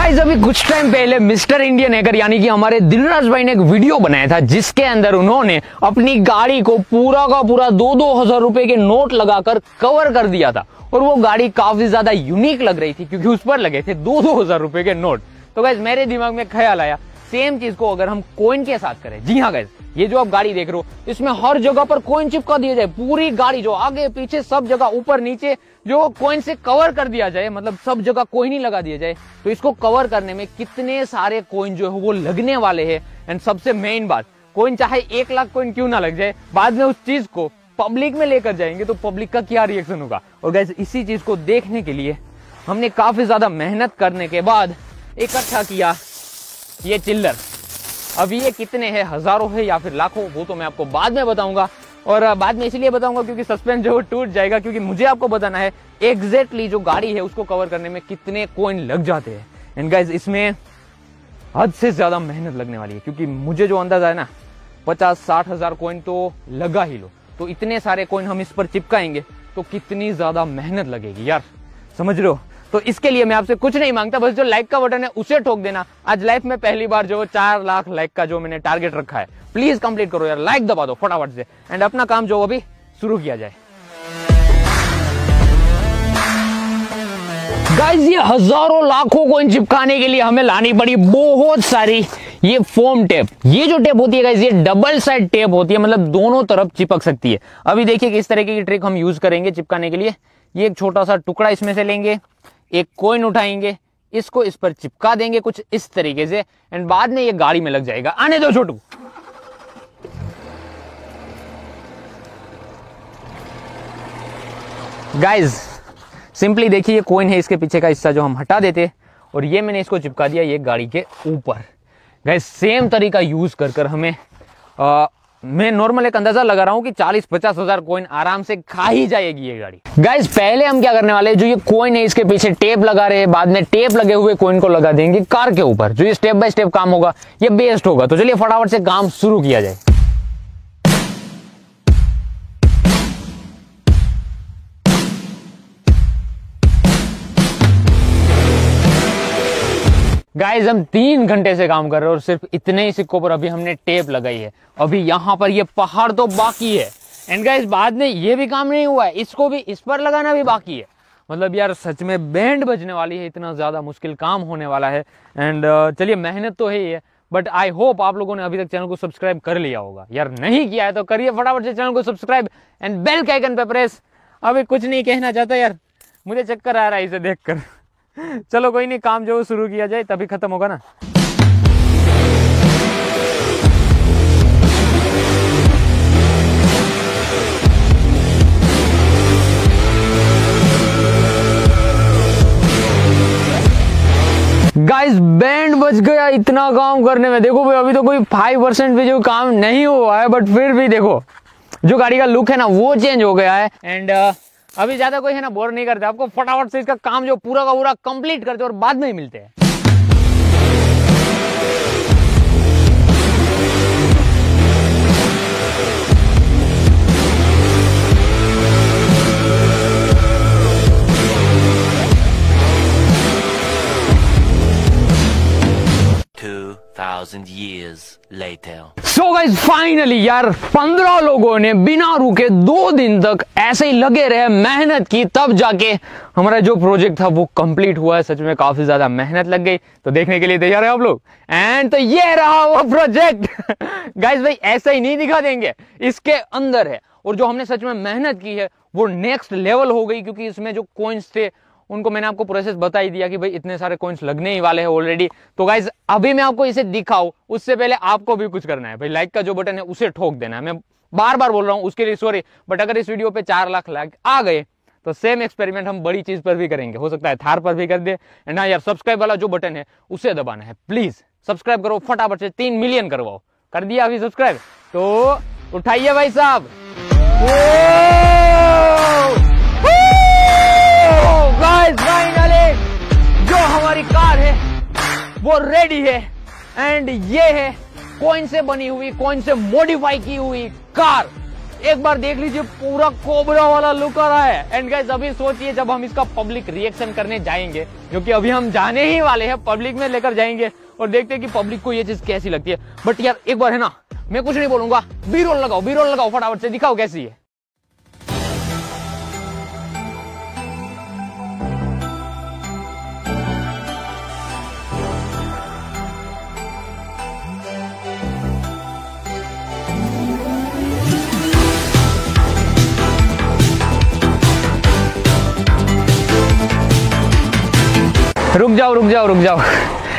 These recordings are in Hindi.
गाइस अभी कुछ टाइम पहले मिस्टर इंडियन हैकर यानी कि हमारे दिलराज भाई ने एक वीडियो बनाया था, जिसके अंदर उन्होंने अपनी गाड़ी को पूरा का पूरा दो दो हज़ार रुपए के नोट लगाकर कवर कर दिया था। और वो गाड़ी काफ़ी ज़्यादा यूनिक लग रही थी, क्योंकि उस पर लगे थे दो दो हज़ार रुपए के नोट तो गाइज़ मेरे दिमाग में ख्याल आया सेम चीज़ को अगर हम कोइन के साथ करें। जी हाँ गाइज़ ये जो आप गाड़ी देख रहे हो, इसमें हर जगह पर कोइन चिपका दिया जाए, पूरी गाड़ी जो आगे, पीछे, सब जगह, ऊपर, नीचे, जो कोइन से कवर कर दिया जाए मतलब सब जगह कोइन ही लगा दिया जाए तो इसको कवर करने में कितने सारे कोइन जो है वो लगने वाले है एंड सबसे मेन बात कोइन चाहे एक लाख कोइन क्यों ना लग जाए, बाद में उस चीज़ को पब्लिक में लेकर जाएँगे तो पब्लिक का क्या रिएक्शन होगा? और गैस इसी चीज़ को देखने के लिए, हमने काफ़ी ज़्यादा मेहनत करने के बाद इकट्ठा किया, ये चिल्लर। अभी ये कितने हैं? हज़ारों है या फिर लाखों? वो तो मैं आपको बाद में बताऊँगा। और बाद में इसलिए बताऊँगा क्योंकि सस्पेंस जो टूट जाएगा, क्योंकि मुझे आपको बताना है एग्जैक्टली जो गाड़ी है उसको कवर करने में कितने कोइन लग जाते हैं। एंड गाइज़ इसमें हद से ज़्यादा मेहनत लगने वाली है, क्योंकि मुझे जो अंदाज़ा है ना, पचास साठ हज़ार कोइन तो लगा ही लो। तो इतने सारे कोइन हम इस पर चिपकाएँगे तो कितनी ज़्यादा मेहनत लगेगी। यार, समझ रहे हो? तो इसके लिए मैं आपसे कुछ नहीं माँगता, बस जो लाइक का बटन है उसे ठोक देना। आज लाइफ में पहली बार जो चार लाख लाइक का जो मैंने टारगेट रखा है प्लीज़ कंप्लीट करो यार लाइक दबा दो फटाफट से। एंड अपना काम जो अभी शुरू किया जाए। गाइस ये हज़ारों लाखों को चिपकाने के लिए हमें लानी पड़ी बहुत सारी ये फोम टेप ये जो टेप होती है गाइस ये डबल साइड टेप होती है मतलब दोनों तरफ़ चिपक सकती है। अभी देखिए किस तरीके की ट्रिक हम यूज़ करेंगे चिपकाने के लिए। ये एक छोटा सा टुकड़ा इसमें से लेंगे। एक कोइन उठाएँगे, इसको इस पर चिपका देंगे कुछ इस तरीके से एंड बाद में ये गाड़ी में लग जाएगा। आने दो छोटू। गाइज़ सिंपली देखिए, ये कोइन है, इसके पीछे का हिस्सा जो हम हटा देते, और ये मैंने इसको चिपका दिया ये गाड़ी के ऊपर। गाइज़ सेम तरीका यूज़ कर कर हमें मैं नॉर्मल एक अंदाज़ा लगा रहा हूँ कि चालीस पचास हज़ार कोइन आराम से खा ही जाएगी ये गाड़ी। गाइज़ पहले हम क्या करने वाले जो ये कोइन है, इसके पीछे टेप लगा रहे हैं, बाद में टेप लगे हुए कोइन को लगा देंगे कार के ऊपर। जो ये स्टेप बाय स्टेप काम होगा, ये बेस्ट होगा। तो चलिए फटाफट से काम शुरू किया जाए। गाइज़ हम तीन घंटे से काम कर रहे हैं और सिर्फ़ इतने ही सिक्कों पर अभी हमने टेप लगाई है। अभी यहाँ पर ये पहाड़ तो बाकी है। एंड गाइज़ बाद में ये भी काम नहीं हुआ है। इसको भी इस पर लगाना भी बाकी है। मतलब यार सच में बैंड बजने वाली है इतना ज़्यादा मुश्किल काम होने वाला है। एंड uh, चलिए मेहनत तो है ही है। बट आई होप आप लोगों ने अभी तक चैनल को सब्सक्राइब कर लिया होगा। यार नहीं किया है तो करिए फटाफट से चैनल को सब्सक्राइब एंड बेल के आइकन पे प्रेस अभी कुछ नहीं कहना चाहता यार। मुझे चक्कर आ रहा है इसे देखकर। चलो कोई नहीं काम जो शुरू किया जाए तभी खत्म होगा ना। गाइस बैंड बच गया इतना काम करने में। देखो भाई अभी तो कोई फाइव परसेंट भी जो काम नहीं हुआ है बट फिर भी देखो जो गाड़ी का लुक है ना वो चेंज हो गया है। एंड uh, अभी ज़्यादा कोई है ना बोर नहीं करते। आपको फटाफट से इसका काम जो पूरा का पूरा कंप्लीट करते और बाद में मिलते हैं। Thousand years. Later. So guys, finally यार पंद्रह लोगों ने बिना रुके दो दिन तक ऐसे ही लगे रहे मेहनत की तब जाके हमारा जो प्रोजेक्ट था वो कंप्लीट हुआ है। सच में काफ़ी ज़्यादा मेहनत लग गई। तो देखने के लिए तैयार है आप लोग? एंड तो ये रहा वो प्रोजेक्ट गाइज़ भाई ऐसा ही नहीं दिखा देंगे। इसके अंदर है। और जो हमने सच में मेहनत की है वो नेक्स्ट लेवल हो गई क्योंकि इसमें जो कोइंस थे उनको मैंने आपको प्रोसेस बता ही दिया कि भाई इतने सारे कॉइन्स लगने ही वाले हैं ऑलरेडी तो गाइज़ अभी मैं आपको इसे दिखाऊँ, उससे पहले आपको भी कुछ करना है। भाई लाइक का जो बटन है, उसे ठोक देना है। मैं बार बार बोल रहा हूँ, उसके लिए सॉरी बट अगर इस वीडियो पे चार लाख लाइक आ गए तो सेम एक्सपेरिमेंट हम बड़ी चीज़ पर भी करेंगे। हो सकता है थार पर भी कर दे। एंड हाँ यार सब्सक्राइब वाला जो बटन है, उसे दबाना है। प्लीज़ सब्सक्राइब करो, फटाफट से तीन मिलियन करवाओ। कर दिया अभी सब्सक्राइब तो उठाइए भाई साहब। हमारी कार है, वो रेडी है एंड ये है कॉइन से बनी हुई कॉइन से मॉडिफाई की हुई कार। एक बार देख लीजिए, पूरा कोबरा वाला लुक आ रहा है। एंड गाइस अभी सोचिए, जब हम इसका पब्लिक रिएक्शन करने जाएँगे, जो कि अभी हम जाने ही वाले हैं पब्लिक में लेकर जाएँगे, और देखते हैं कि पब्लिक को ये चीज़ कैसी लगती है। बट यार, एक बार है ना, मैं कुछ नहीं बोलूँगा। बी रोल लगाओ बी रोल लगाओ, फटाफट से दिखाओ कैसी है। रुक जाओ रुक जाओ रुक जाओ।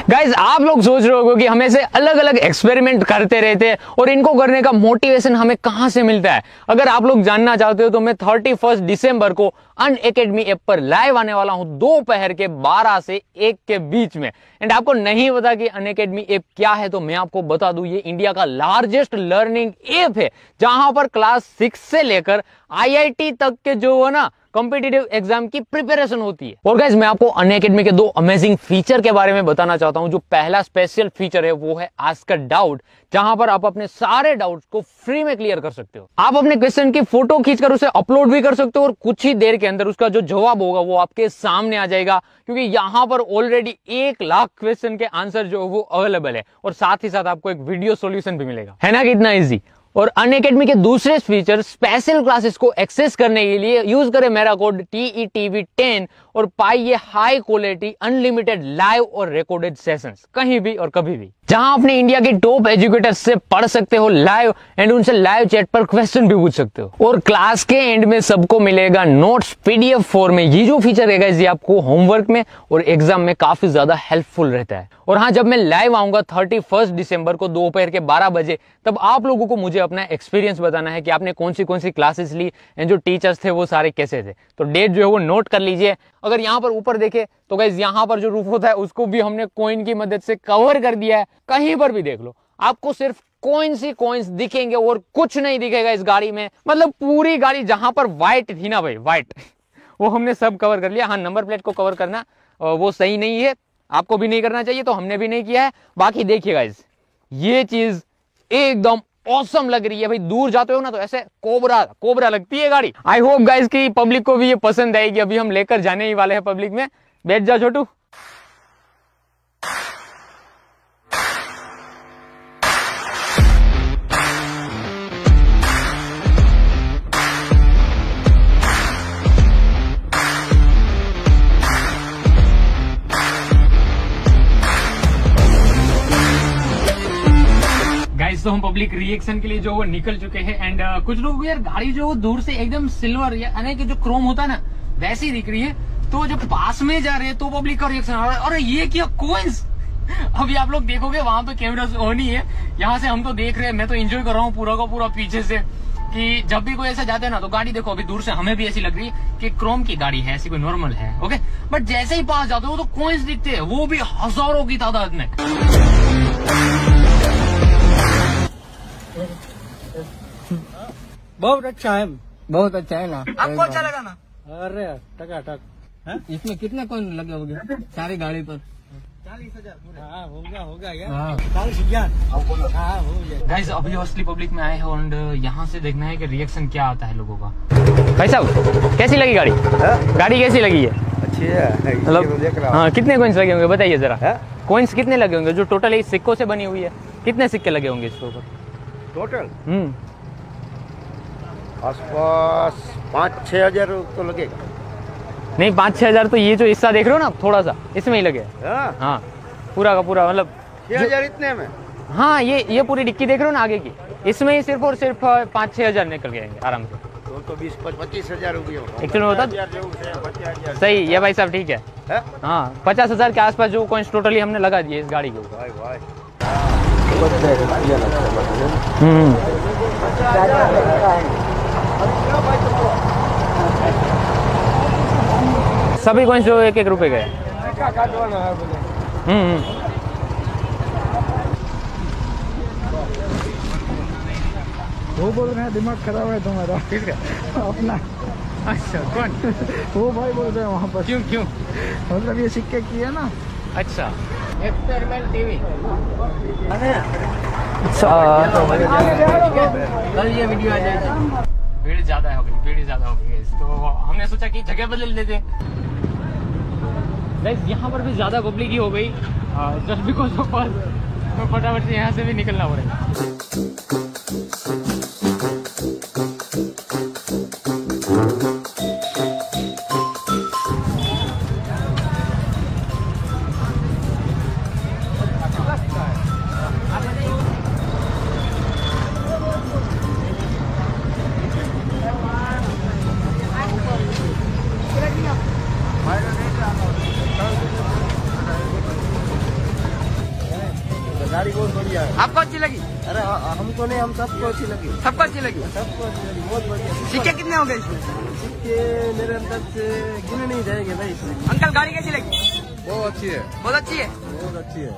गाइज़ आप लोग सोच रहे होगे कि हम ऐसे अलग अलग एक्सपेरिमेंट करते रहते हैं और इनको करने का मोटिवेशन हमें कहाँ से मिलता है? अगर आप लोग जानना चाहते हो तो मैं थर्टी फ़र्स्ट दिसंबर को अन एकेडमी ऐप पर लाइव आने वाला हूँ, दोपहर के 12 से 1 के बीच में। एंड आपको नहीं पता कि अन एकेडमी ऐप क्या है तो मैं आपको बता दूँ, ये इंडिया का लार्जेस्ट लर्निंग ऐप है, जहाँ पर क्लास सिक्स से लेकर आईआईटी तक के जो है ना कॉम्पिटेटिव एग्ज़ाम की प्रिपरेशन होती है। और गाइज़ मैं आपको अन अकेडमी के दो अमेजिंग फीचर के बारे में बताना चाहता हूँ, जो पहला स्पेशल फीचर है, वो है आस्क डाउट जहाँ पर आप अपने सारे डाउट्स को फ्री में क्लियर कर सकते हो। आप अपने क्वेश्चन की फ़ोटो खींचकर उसे अपलोड भी कर सकते हो, और कुछ ही देर के अंदर उसका जो जवाब होगा, वो आपके सामने आ जाएगा, क्योंकि यहाँ पर ऑलरेडी एक लाख क्वेश्चन के आंसर जो है, वो अवेलेबल है, और साथ ही साथ आपको एक वीडियो सोल्यूशन भी मिलेगा। है ना कि इतना ईजी और अन अकेडमी के दूसरे फीचर स्पेशल क्लासेस को एक्सेस करने के लिए यूज़ करें मेरा कोड टी टीवी टेन और पाइए हाई क्वालिटी अनलिमिटेड लाइव और रिकॉर्डेड सेशंस कहीं भी और कभी भी। जहाँ अपने इंडिया के टॉप एजुकेटर्स से पढ़ सकते हो लाइव एंड उनसे लाइव चैट पर क्वेश्चन भी पूछ सकते हो। और क्लास के एंड में सबको मिलेगा नोट्स पीडीएफ फॉर्म में। ये जो फीचर रहेगा ये आपको होमवर्क में और एग्ज़ाम में काफ़ी ज़्यादा हेल्पफुल रहता है। और हाँ जब मैं लाइव आऊँगा थर्टी फ़र्स्ट दिसंबर को दोपहर के बारह बजे, तब आप लोगों को मुझे अपना एक्सपीरियंस बताना है कि आपने कौन सी कौन सी क्लासेस ली एंड जो टीचर्स थे वो सारे कैसे थे। तो डेट जो है वो नोट कर लीजिए। अगर यहाँ पर ऊपर देखे तो गाइज़ यहाँ पर जो रूफ होता है, उसको भी हमने कोइन की मदद से कवर कर दिया है। कहीं पर भी देख लो, आपको सिर्फ़ कोइंस ही कोइंस दिखेंगे और कुछ नहीं दिखेगा इस गाड़ी में। मतलब पूरी गाड़ी जहाँ पर व्हाइट थी ना भाई व्हाइट वो हमने सब कवर कर लिया। हाँ नंबर प्लेट को कवर करना वो सही नहीं है। आपको भी नहीं करना चाहिए तो हमने भी नहीं किया है। बाकी देखिएगा इस ये चीज़ एकदम औसम लग रही है भाई। दूर जाते हो ना तो ऐसे कोबरा कोबरा लगती है गाड़ी। आई होप गाइज़ की पब्लिक को भी ये पसंद आएगी। अभी हम लेकर जाने ही वाले हैं पब्लिक में। बैठ जाओ छोटू। गाइस तो हम पब्लिक रिएक्शन के लिए जो वो निकल चुके हैं एंड uh, कुछ लोग यार गाड़ी जो दूर से एकदम सिल्वर या यानी कि जो क्रोम होता है ना वैसी दिख रही है। तो जब पास में जा रहे हैं तो पब्लिक का रिएक्शन आ रहा है। अरे ये क्या कोइंस अभी आप लोग देखोगे वहाँ पे कैमरा ऑन ही है। यहाँ से हम तो देख रहे हैं। मैं तो एंजॉय कर रहा हूँ पूरा का पूरा पीछे से कि जब भी कोई ऐसा जाते है ना तो गाड़ी देखो अभी दूर से हमें भी ऐसी लग रही है कि क्रोम की गाड़ी है ऐसी कोई नॉर्मल है ओके बट जैसे ही पास जाते हो तो कोइंस दिखते हैं। वो भी हज़ारों की तादाद में। बहुत अच्छा है। बहुत अच्छा है ना। आपको अच्छा लगा ना? अरे टकाटक इसमें कितने कौन लगे होंगे सारी गाड़ी पर। चालीस हज़ार हाँ हो। गया हो गया हाँ। हाँ हो अभी हॉस्टली पब्लिक में आए हैं और यहाँ से देखना है कि रिएक्शन क्या आता है लोगों का। भाई साहब कैसी लगी गाड़ी? गाड़ी कैसी लगी है अच्छी है। मतलब हाँ। कितने कोइंस लगे होंगे बताइए जरा। है? कोइंस कितने लगे होंगे? जो टोटल इस सिक्कों से बनी हुई है। कितने सिक्के लगे होंगे इसके ऊपर? Total hmm. आसपास पाँच छः हज़ार तो लगेगा। नहीं पाँच छह हज़ार तो ये जो हिस्सा देख रहे हो ना थोड़ा सा इसमें ही लगे। हाँ? पूरा का पूरा मतलब इतने में? हाँ ये ये पूरी डिक्की देख रहे हो ना आगे की? इसमें ही सिर्फ़ और सिर्फ़ पाँच छह हज़ार निकल गएँगे आराम से। तो तो बीस सही ये भाई साहब ठीक है, है? हाँ पचास हज़ार के आसपास जो कॉइन्स टोटली हमने लगा दिए इस गाड़ी के ऊपर। हम्म। सभी कॉइन्स जो एक एक रुपए गए हम्म हम्म। वो बोल रहे हैं दिमाग खराब है तुम्हारा। अपना अच्छा कौन? वो भाई बोल रहे हैं वहाँ पर। क्यों क्यों? मतलब ये सिक्के की है ना। अच्छा। एक्सपेरिमेंट टीवी कल ये वीडियो आ जाएगी। भीड़ ज़्यादा हो गई भीड़ ज़्यादा हो गई। तो हमने सोचा कि जगह बदल लेते गाइस यहाँ पर भी ज़्यादा पब्लिक ही हो गई। जस्ट बिकॉज़ ऑफ़ तो फटाफट से यहाँ से भी निकलना पड़ेगा। गाड़ी अच्छी लगी? अरे हाँ, हमको नहीं हम सबको अच्छी लगी। सबको अच्छी लगी? सबको अच्छी लगी बहुत बढ़िया। सिक्के कितने हो गए इसमें? सिक्के मेरे अंदर से गिने नहीं जाएँगे भाई इसमें। अंकल गाड़ी कैसी लगी? बहुत अच्छी है। बहुत अच्छी है? बहुत अच्छी है।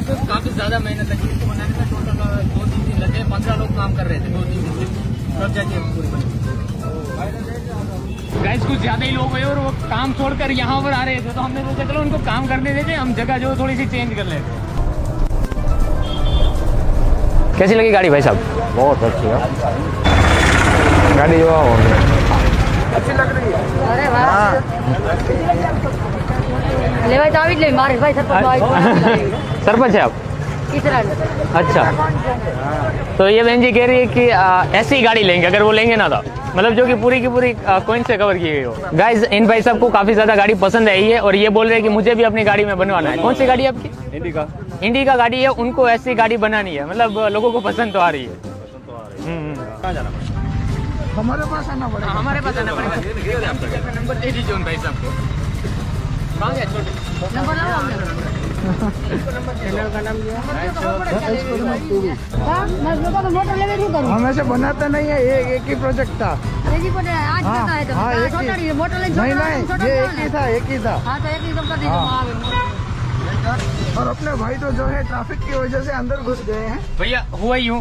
इसमें काफ़ी ज़्यादा मेहनत लगी। इसको बनाने में टोटल दो तीन दिन लगे पंद्रह लोग काम कर रहे थे दो तीन दिन से। तब जाके पूरी बनी। गाइस कुछ ज़्यादा ही लोग हुए और वो काम छोड़कर यहाँ पर आ रहे थे तो हमने सोचा चलो उनको काम करने देते हम जगह जो थोड़ी सी चेंज कर लेते कैसी लगी गाड़ी भाई साहब? बहुत अच्छी है। गाड़ी जो अच्छी लग रही है। अरे वाह। हाँ। ले भाई ले मारे भाई सरपंच अच्छा। है आप? अच्छा। तो ये बहन जी कह रही है कि ऐसी गाड़ी लेंगे अगर वो लेंगे ना तो। मतलब जो कि पूरी की पूरी कोइन से कवर की गई हो। गाइस इन भाई साहब को काफ़ी ज़्यादा गाड़ी पसंद आई है और ये बोल रहे हैं कि मुझे भी अपनी गाड़ी में बनवाना है। कौन सी गाड़ी आपकी? इंडिका इंडिका गाड़ी है उनको ऐसी गाड़ी बनानी है। मतलब लोगों को पसंद तो आ रही है। हमारे पास आना पड़ेगा। हमारे पास आना पड़ेगा। हाँ, नंबर दे दीजिए उन भाई साहब को हमेशा बनाता नहीं है एक एक ही प्रोजेक्ट था। हाँ एक ही हाँ, हाँ, मोटर नहीं नहीं ये एक ही। था एक ही था। हाँ तो एक ही और अपने भाई तो जो है ट्रैफ़िक की वजह से अंदर घुस गए हैं। भैया हुआ यूँ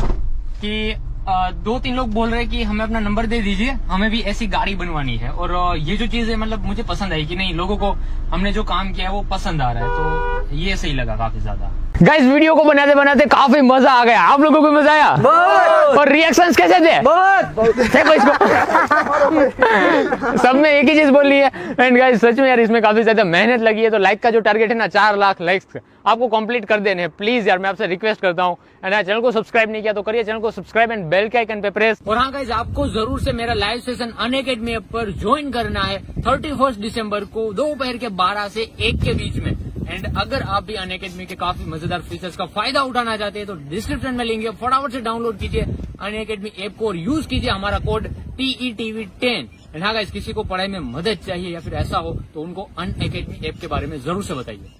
कि आ, दो तीन लोग बोल रहे हैं कि हमें अपना नंबर दे दीजिए हमें भी ऐसी गाड़ी बनवानी है। और ये जो चीज़ है मतलब मुझे पसंद आई कि नहीं लोगों को हमने जो काम किया है वो पसंद आ रहा है तो ये सही लगा काफ़ी ज़्यादा। गाइस वीडियो को बनाते बनाते काफ़ी मज़ा आ गया। आप लोगों को मज़ा आया? और रिएक्शंस कैसे थे? बहुत। देखो इसको। सब में एक ही चीज़ बोल रही है। एंड गाइस सच में यार इसमें काफ़ी ज़्यादा मेहनत लगी है। तो लाइक का जो टारगेट है ना चार लाख लाइक्स आपको कंप्लीट कर देने हैं। प्लीज़ यार मैं आपसे रिक्वेस्ट करता हूँ। एंड चैनल को सब्सक्राइब नहीं किया तो करिए चैनल को सब्सक्राइब एंड बेल के आइकन पे प्रेस और हाँ गाइस आपको ज़रूर से मेरा लाइव सेशन अन अकेडमी पर ज्वाइन करना है। थर्टी फ़र्स्ट दिसंबर को दोपहर के बारह से एक के बीच में। एंड अगर आप भी अन अकेडमी के काफ़ी मज़ेदार फीचर्स का फ़ायदा उठाना चाहते हैं तो डिस्क्रिप्शन में लिंक फटाफट से डाउनलोड कीजिए अन अकेडमी ऐप को और यूज़ कीजिए हमारा code TE TV ten and हाँ इस किसी को पढ़ाई में मदद चाहिए या फिर ऐसा हो तो उनको अन अकेडमी ऐप के बारे में ज़रूर से बताइए।